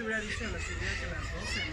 te hubiera dicho a las 10 que las 12.